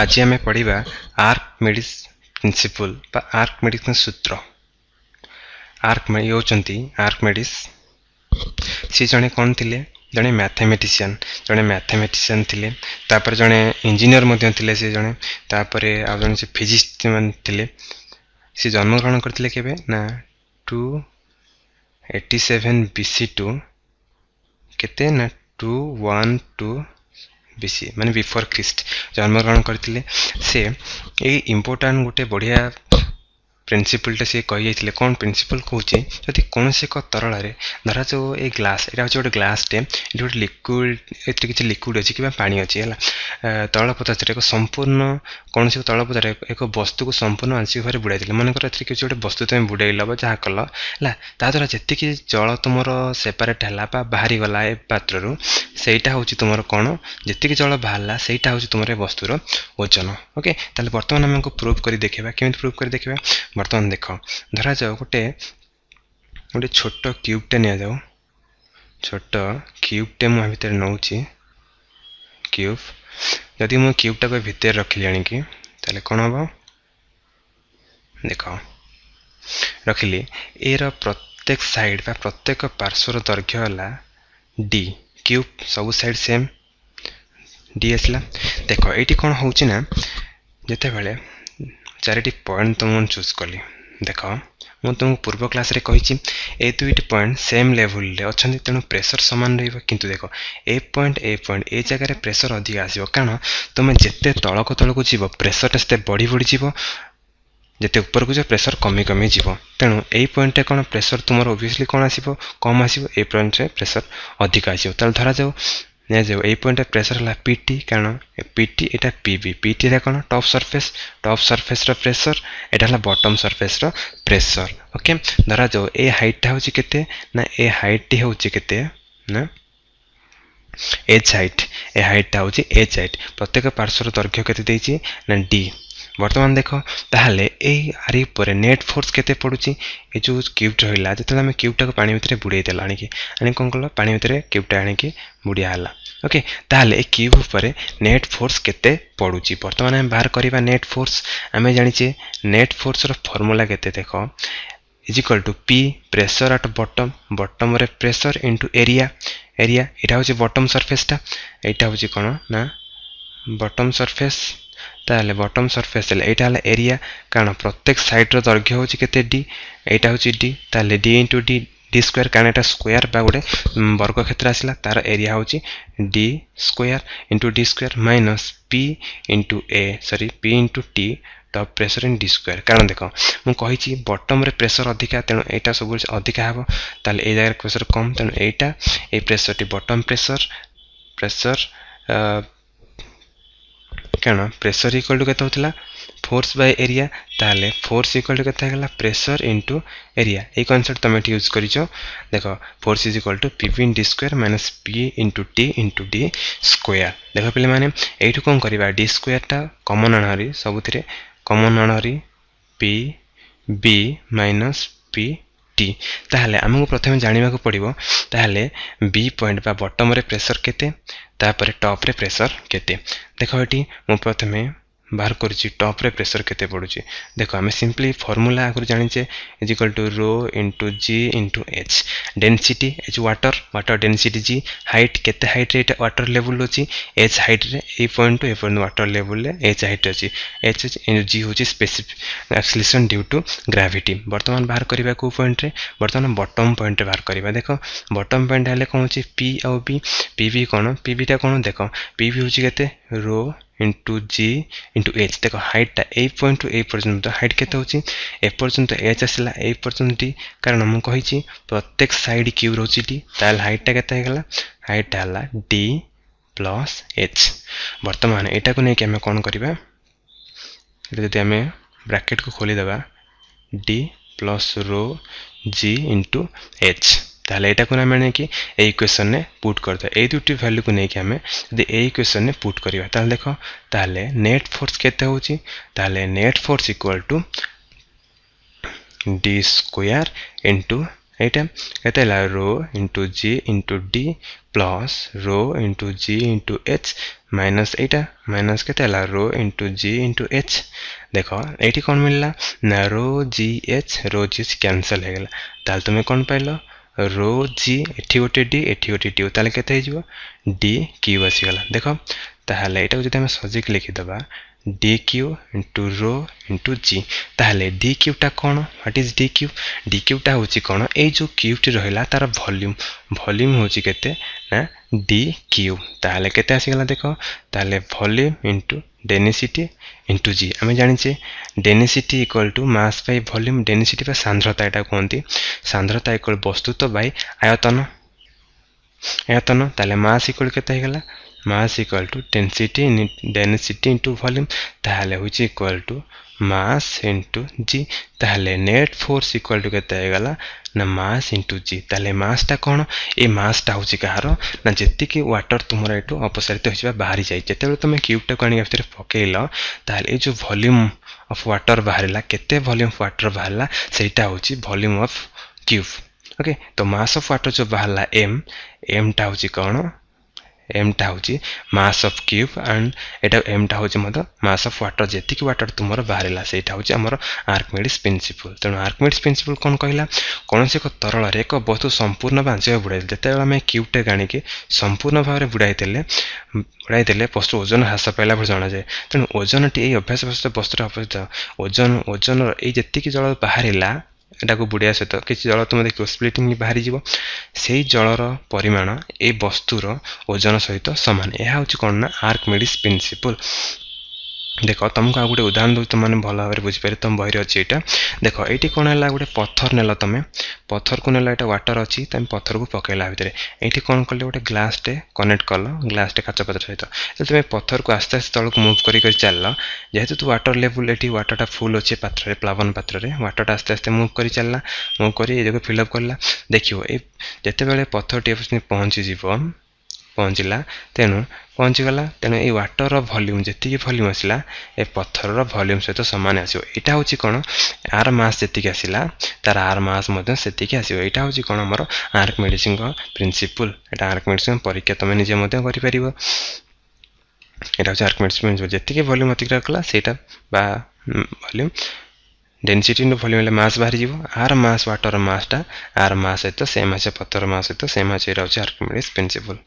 आज आम पढ़ा Archimedes principle Archimedes सूत्र आर्क ये आर्क मेडि सी जड़े कौन थे जड़े मैथमेटिशियन जड़े मैथमेटिशियन थे जड़े इंजीनियर थे सी जड़े तापर आज जो से फिजिस्ट थे सी जन्मग्रहण करते two eighty seven BC two के टू वन टू বিসি মানে ବିଫୋର୍ ଖ୍ରୀଷ୍ଟ ଜନ୍ମଗ୍ରହଣ କରିଥିଲେ ସେ ଏଇ ଇମ୍ପୋର୍ଟାଣ୍ଟ ଗୋଟେ ବଢ଼ିଆ ପ୍ରିନ୍ସିପଲ୍ଟା ସିଏ କହିଯାଇଥିଲେ କ'ଣ ପ୍ରିନ୍ସିପଲ୍ କହୁଛି ଯଦି କୌଣସି ଏକ ତରଳରେ ଧରାଯାଉ ଏଇ ଗ୍ଲାସ୍ ଏଇଟା ହେଉଛି ଗୋଟେ ଗ୍ଲାସ୍ଟେ ଏଠି ଗୋଟେ ଲିକ୍ୱିଡ଼ ଏଥିରେ କିଛି ଲିକ୍ୱିଡ଼ ଅଛି କିମ୍ବା ପାଣି ଅଛି ହେଲା ତୈଳ ପଦାର୍ଥରେ ଏକ ସମ୍ପୂର୍ଣ୍ଣ କୌଣସି ତୈଳ ପଦାର୍ଥରେ ଏକ ବସ୍ତୁକୁ ସମ୍ପୂର୍ଣ୍ଣ ଆଂଶିକ ଭାବରେ ବୁଡ଼ାଇଥିଲେ ମନେକର ଏଥିରେ କିଛି ଗୋଟେ ବସ୍ତୁ ତୁମେ ବୁଡ଼ାଇଲ ବା ଯାହା କଲ ହେଲା ତା ଦ୍ୱାରା ଯେତିକି ଜଳ ତୁମର ସେପାରେଟ୍ ହେଲା ବା ବାହାରିଗଲା ଏ ପାତ୍ରରୁ সেইটা ହେଉଛି ତୁମର କ'ଣ ଯେତିକି ଜଳ ବାହାରିଲା ସେଇଟା ହେଉଛି ତୁମର ବସ୍ତୁର ଓଜନ ଓକେ ତାହେଲେ ବର୍ତ୍ତମାନ ଆମେ ଆମକୁ ପ୍ରୁଭ୍ କରି ଦେଖିବା କେମିତି ପ୍ରୁଭ୍ କରି ଦେଖିବା ବର୍ତ୍ତମାନ ଦେଖ ଧରାଯାଉ ଗୋଟେ ଗୋଟେ ଛୋଟ କ୍ୟୁବ୍ଟେ ନିଆଯାଉ ଛୋଟ କ୍ୟୁବ୍ଟେ ମୁଁ ଭିତରେ ନେଉଛି କ୍ୟୁବ୍ ଯଦି ମୁଁ କ୍ୟୁବ୍ଟାକୁ ଭିତରେ ରଖିଲି ଆଣିକି ତାହେଲେ କ'ଣ ହେବ ଦେଖ ରଖିଲି ଏର ପ୍ରତ୍ୟେକ ସାଇଡ଼୍ ବା ପ୍ରତ୍ୟେକ ପାର୍ଶ୍ୱର ଦୈର୍ଘ୍ୟ ହେଲା ଡି क्यूब सब साइड सेम डी आसला देख ये कौन होना जितेबाला चारोटी पॉइंट तुम चूज कली देख ମୁଁ ତୁମକୁ ପୂର୍ବ କ୍ଲାସ୍ରେ କହିଛି ଏ ଦୁଇଟି ପଏଣ୍ଟ ସେମ୍ ଲେଭେଲରେ ଅଛନ୍ତି ତେଣୁ ପ୍ରେସର ସମାନ ରହିବ କିନ୍ତୁ ଦେଖ ଏ ପଏଣ୍ଟ ଏ ପଏଣ୍ଟ ଏ ଜାଗାରେ ପ୍ରେସର ଅଧିକ ଆସିବ କାରଣ ତୁମେ ଯେତେ ତଳକୁ ତଳକୁ ଯିବ ପ୍ରେସରଟା ସେତେ ବଢ଼ି ବଢ଼ିଯିବ ଯେତେ ଉପରକୁ ଯିବ ପ୍ରେସର କମି କମି ଯିବ ତେଣୁ ଏଇ ପଏଣ୍ଟରେ କ'ଣ ପ୍ରେସର ତୁମର ଓଭିୟସଲି କ'ଣ ଆସିବ କମ୍ ଆସିବ ଏଇ ପଏଣ୍ଟରେ ପ୍ରେସର ଅଧିକ ଆସିବ ତାହେଲେ ଧରାଯାଉ ନିଆଯାଉ ଏଇ ପଏଣ୍ଟରେ ପ୍ରେସର ହେଲା ପି ଟି କାରଣ ପି ଟି ଏଇଟା ପି ବି ପି ଟିଟା କ'ଣ ଟପ୍ ସର୍ଫେସ୍ ଟପ୍ ସର୍ଫେସ୍ର ପ୍ରେସର ଏଇଟା ହେଲା ବଟମ୍ ସର୍ଫେସ୍ର ପ୍ରେସର ଓକେ ଧରାଯାଉ ଏ ହାଇଟ୍ଟା ହେଉଛି କେତେ ନା ଏ ହାଇଟ୍ଟି ହେଉଛି କେତେ ନା ଏଚ୍ ହାଇଟ୍ ଏ ହାଇଟ୍ଟା ହେଉଛି ଏଚ୍ ହାଇଟ୍ ପ୍ରତ୍ୟେକ ପାର୍ଶ୍ୱର ଦୈର୍ଘ୍ୟ କେତେ ଦେଇଛି ନା ଡି বর্তমান দেখ তাহলে এই ଆରି ଉପରେ ନେଟ୍ ଫୋର୍ସ କେତେ ପଡ଼ୁଛି ଏ ଯେଉଁ କ୍ୟୁବ୍ ରହିଲା ଯେତେବେଳେ ଆମେ କ୍ୟୁବ୍ଟାକୁ ପାଣି ଭିତରେ ବୁଡ଼େଇ ଦେଲୁ ଆଣିକି ଆଣିକି କ'ଣ କଲ ପାଣି ଭିତରେ କ୍ୟୁବ୍ଟା ଆଣିକି ବୁଡ଼ିଆ ହେଲା ଓକେ ତାହେଲେ ଏ କ୍ୟୁବ୍ ଉପରେ ନେଟ୍ ଫୋର୍ସ କେତେ ପଡ଼ୁଛି ବର୍ତ୍ତମାନ ଆମେ ବାହାର କରିବା ନେଟ୍ ଫୋର୍ସ ଆମେ ଜାଣିଛେ ନେଟ୍ ଫୋର୍ସର ଫର୍ମୁଲା କେତେ ଦେଖ is equal to P pressure at bottom ବଟମ୍ରେ pressure into area area ଏଇଟା ହେଉଛି ବଟମ୍ ସର୍ଫେସ୍ଟା ଏଇଟା ହେଉଛି କ'ଣ ନା ବଟମ୍ ସର୍ଫେସ୍ তাহলে বটম সরফেস এল এইটা হল এরিয়া কারণ প্রত্যেক সাইডর দৈর্ঘ্য হচ্ছে কত ডি এইটা হচ্ছে ডি তাহলে D into D D square কারণ এটা স্কোয়ার বা গোটে বর্গক্ষেত্র আসলা তার এরিয়া হচ্ছে D square into D square minus P into A sorry P into T top pressure in D square কারণ দেখ মুছি বটমরে প্রেসর অধিকা তেমন এইটা সব অধিকা হব তাহলে এই জায়গার প্রেসর কম তেমন এইটা এই প্রেসরটি বটম প্রেসর প্রেসর କାରଣ ପ୍ରେସର ଇକ୍ୱାଲ୍ ଟୁ କେତେ ହେଉଥିଲା ଫୋର୍ସ ବାଇ ଏରିଆ ତାହେଲେ ଫୋର୍ସ ଇକ୍ୱାଲ୍ ଟୁ କେତେ ହେଇଗଲା ପ୍ରେସର ଇଣ୍ଟୁ ଏରିଆ ଏଇ କନସେପ୍ଟ ତୁମେ ଏଠି ୟୁଜ୍ କରିଛ ଦେଖ force is equal to P B in D square minus P into T into D square ଦେଖ ପିଲାମାନେ ଏଇଠୁ କ'ଣ କରିବା ଡି ସ୍କୋୟାରଟା କମନ୍ ଆଣହରି ସବୁଥିରେ common ଆଣହରି P B minus P T ତାହେଲେ ଆମକୁ ପ୍ରଥମେ ଜାଣିବାକୁ ପଡ଼ିବ ତାହେଲେ ବି ପଏଣ୍ଟ ବା ବଟମରେ ପ୍ରେସର କେତେ तापर टप्रे के देख ये मुझे ବାହାର କରିଛି ଟପ୍ରେ ପ୍ରେସର କେତେ ପଡ଼ୁଛି ଦେଖ ଆମେ ସିମ୍ପଲି ଫର୍ମୁଲା ଆଗରୁ ଜାଣିଛେ is equal to rho into G into H density H water water density G height କେତେ ହାଇଟ୍ରେ ଏଇଟା ୱାଟର ଲେବୁଲ୍ ଅଛି ଏଚ୍ ହାଇଟ୍ରେ ଏଇ ପଏଣ୍ଟରୁ ଏ ପଏଣ୍ଟ ୱାଟର ଲେବୁଲ୍ରେ ଏଚ୍ ହାଇଟ୍ ଅଛି ଏଚ୍ ଜି ହେଉଛି ଆକ୍ସିଲେସନ୍ ଡ୍ୟୁ ଟୁ ଗ୍ରାଭିଟି ବର୍ତ୍ତମାନ ବାହାର କରିବା କେଉଁ ପଏଣ୍ଟରେ ବର୍ତ୍ତମାନ ବଟମ୍ ପଏଣ୍ଟରେ ବାହାର କରିବା ଦେଖ ବଟମ୍ ପଏଣ୍ଟ ହେଲେ କ'ଣ ହେଉଛି ପି ଆଉ ବି ପି ବି କ'ଣ ପି ବିଟା କ'ଣ ଦେଖ ପି ବି ହେଉଛି କେତେ ରୋ ইন্টু জি ইন্টু এইচ দেখ হাইটটা এই পয়েন্ট টু এই পর্যন্ত হাইট কেতে হচ্ছে এ পর্যন্ত এইচ আসলা এই পর্যন্ত ডি কারণ মু কী প্রত্যেক সাইড কিউ রয়েছে ডি তাহলে হাইটটা কেতে হয়ে গেল হাইটটা হল ডি প্লস এইচ বর্তমান এটাকে নিয়ে আমি কম করা এটা যদি আমি ব্রাকেট কু খোলিদেবা D plus rho G into H ତାହେଲେ ଏଇଟାକୁ ଆମେ ନେଇକି ଏଇ ଇକ୍ୱେସନ୍ରେ ପୁଟ୍ କରିଦେବା ଏଇ ଦୁଇଟି ଭ୍ୟାଲ୍ୟୁକୁ ନେଇକି ଆମେ ଯଦି ଏଇ ଇକ୍ୱେସନ୍ରେ ପୁଟ୍ କରିବା ତାହେଲେ ଦେଖ ତାହେଲେ ନେଟ୍ ଫୋର୍ସ କେତେ ହେଉଛି ତାହେଲେ net force equal to D square into ଏଇଟା କେତେ ହେଲା rho into G into D plus rho into G into H minus ଏଇଟା ମାଇନସ୍ କେତେ ହେଲା rho into G into H ଦେଖ ଏଇଠି କ'ଣ ମିଳିଲା ନା rho G H rho G H cancel ହେଇଗଲା ତାହେଲେ ତୁମେ କ'ଣ ପାଇଲ রো জি এটি গোটে ডি এটি গোটে ডিউ তাহলে কেতে হয়ে ডি কিউ আসিগলা দেখ তাহলে এটাকে যদি আমি সজিক লিখিদেবা D cube into rho into G তাহলে ডি কিউটা କ'ଣ what is D cube D କିଉଟା ହେଉଛି କ'ଣ ଏଇ ଯେଉଁ କିଉଟି ରହିଲା ତା'ର ଭଲ୍ୟୁମ୍ ଭଲ୍ୟୁମ୍ ହେଉଛି କେତେ ନା ଡି କିଉ ତାହେଲେ କେତେ ଆସିଗଲା ଦେଖ ତାହେଲେ volume into density into G আমি জানিছে density equal to mass by volume density বা সান্দ্রতা এটা কুহতি সান্দ্রতা ইকুয়াল বস্তুত্ব বাই আয়তন আয়তন তাহলে মাস ইকুয়াল কেতে হয়ে গেলা mass equal to density in density into volume তাহলে হচ্ছে equal to mass into g তাহলে net force equal to কেতে হয়েগলা না mass into g তাহলে massটা কোন এই massটা হচ্ছে কাহার না যেতিকি water তোমার এটু অপসারিত হয়ে বাহারি যাই যেতবে তুমি কিউবটা আনি ভিতরে পকাইল তাহলে এই যে ভলিউম অফ ওয়াটার বাহারা কেতে ভলিউম অফ ওয়াটার বাহারা সেইটা হচ্ছে ভলিউম অফ কিউব ওকে তো মাস অফ ওয়াটার যে বাহারা এম এমটা হচ্ছে কোণ ଏମ୍ଟା ହେଉଛି ମାସ୍ ଅଫ୍ କ୍ୟୁବ୍ ଆଣ୍ଡ ଏଇଟା ଏମ୍ଟା ହେଉଛି ମଧ୍ୟ ମାସ୍ ଅଫ୍ ୱାଟର ଯେତିକି ୱାଟର ତୁମର ବାହାରିଲା ସେଇଟା ହେଉଛି ଆମର ଆର୍କମେଡ଼ିସ୍ ପ୍ରିନ୍ସିପଲ୍ ତେଣୁ ଆର୍କମେଡ଼ିସ୍ ପ୍ରିନ୍ସିପଲ୍ କ'ଣ କହିଲା କୌଣସି ଏକ ତରଳରେ ଏକ ବସ୍ତୁ ସମ୍ପୂର୍ଣ୍ଣ ବାଞ୍ଚିବା ବୁଡ଼ାଇଲେ ଯେତେବେଳେ ଆମେ କ୍ୟୁବ୍ଟେ ଆଣିକି ସମ୍ପୂର୍ଣ୍ଣ ଭାବରେ ବୁଡ଼ାଇ ଦେଲେ ବୁଡ଼ାଇ ଦେଲେ ବସ୍ତୁ ଓଜନ ହ୍ରାସ ପାଇଲା ଭଳି ଜଣାଯାଏ ତେଣୁ ଓଜନଟି ଏଇ ଅଭ୍ୟାସ ବସ୍ତୁରେ ଅବସ୍ଥିତ ଓଜନ ଓଜନର ଏଇ ଯେତିକି ଜଳ ବାହାରିଲା ଏଟାକୁ ବୁଡ଼ାଇବା ସହିତ କିଛି ଜଳ ତୁମେ ଦେଖିବ ସ୍ପ୍ଲିଟିଂ ବାହାରିଯିବ ସେହି ଜଳର ପରିମାଣ ଏ ବସ୍ତୁର ଓଜନ ସହିତ ସମାନ ଏହା ହେଉଛି କ'ଣ ନା ଆର୍କ ମେଡ଼ିସ୍ ପ୍ରିନ୍ସିପଲ୍ দেখ ତୁମକୁ ଆଉ ଗୋଟେ ଉଦାହରଣ ଦେଉଛି ତୁମମାନେ ଭଲ ଭାବରେ ବୁଝିପାରିବ ତୁମ ବହିରେ ଅଛି ଏଇଟା ଦେଖ ଏଇଠି କ'ଣ ହେଲା ଗୋଟେ ପଥର ନେଲ ତୁମେ ପଥରକୁ ନେଲ ଏଇଟା ୱାଟର୍ ଅଛି ତୁମେ ପଥରକୁ ପକାଇଲା ଭିତରେ ଏଇଠି କ'ଣ କଲେ ଗୋଟେ ଗ୍ଲାସ୍ଟେ କନେକ୍ଟ କଲ ଗ୍ଲାସ୍ଟେ କାଚପତ୍ର ସହିତ ଯଦି ତୁମେ ପଥରକୁ ଆସ୍ତେ ଆସ୍ତେ ତଳକୁ ମୁଭ୍ କରି କରି ଚାଲିଲ ଯେହେତୁ ତୁ ୱାଟର୍ ଲେବୁଲ୍ ଏଠି ୱାଟର୍ଟା ଫୁଲ୍ ଅଛି ପାତ୍ରରେ ପ୍ଲାବନ ପାତ୍ରରେ ୱାଟର୍ଟା ଆସ୍ତେ ଆସ୍ତେ ମୁଭ୍ କରି ଚାଲିଲା ମୁଭ୍ କରି ଏଇଟାକୁ ଫିଲ୍ଅପ୍ କଲା ଦେଖିବ ଏ ଯେତେବେଳେ ପଥରଟି ପହଞ୍ଚିଯିବ ପହଞ୍ଚିଲା ତେଣୁ ପହଞ୍ଚିଗଲା ତେଣୁ ଏଇ ୱାଟରର ଭଲ୍ୟୁମ୍ ଯେତିକି ଭଲ୍ୟୁମ୍ ଆସିଲା ଏ ପଥରର ଭଲ୍ୟୁମ୍ ସହିତ ସମାନ ଆସିବ ଏଇଟା ହେଉଛି କ'ଣ ଆର୍ ମାସ୍ ଯେତିକି ଆସିଲା ତାର ଆର୍ ମାସ୍ ମଧ୍ୟ ସେତିକି ଆସିବ ଏଇଟା ହେଉଛି କ'ଣ ଆମର ଆର୍କ ମେଡ଼ିସିନଙ୍କ ପ୍ରିନ୍ସିପୁଲ୍ ଏଇଟା ଆର୍କ ମେଡ଼ିସିନ ପରୀକ୍ଷା ତୁମେ ନିଜେ ମଧ୍ୟ କରିପାରିବ এটা হচ্ছে আর্কুমেন্টস প্রিন্সিপাল যেতিকি ভলিউম অতিক্রয় কলা সেইটা বা ভলিউম ডেনসিটি ইন্টু ভলিউম হলে মাস বাহারি যাব আর মাস ওয়াটর মাসটা আর মাস সহিত সেম আছে পথর মাস সহিত সেম আছে এটা হচ্ছে আর্কুমেন্টস প্রিন্সিপাল